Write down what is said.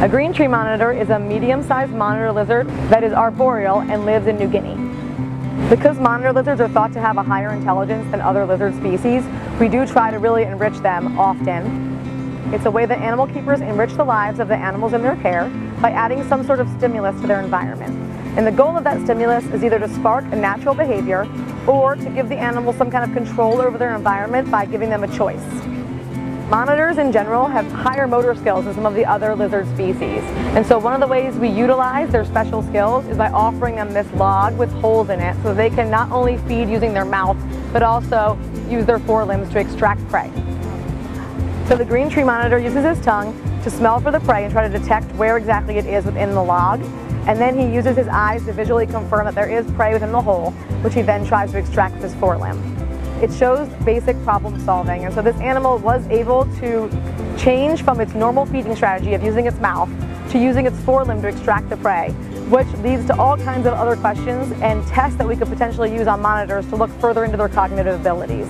A green tree monitor is a medium-sized monitor lizard that is arboreal and lives in New Guinea. Because monitor lizards are thought to have a higher intelligence than other lizard species, we do try to really enrich them often. It's a way that animal keepers enrich the lives of the animals in their care by adding some sort of stimulus to their environment. And the goal of that stimulus is either to spark a natural behavior or to give the animal some kind of control over their environment by giving them a choice. Monitors in general have higher motor skills than some of the other lizard species. And so one of the ways we utilize their special skills is by offering them this log with holes in it so they can not only feed using their mouth, but also use their forelimbs to extract prey. So the green tree monitor uses his tongue to smell for the prey and try to detect where exactly it is within the log. And then he uses his eyes to visually confirm that there is prey within the hole, which he then tries to extract with his forelimb. It shows basic problem solving. And so this animal was able to change from its normal feeding strategy of using its mouth to using its forelimb to extract the prey, which leads to all kinds of other questions and tests that we could potentially use on monitors to look further into their cognitive abilities.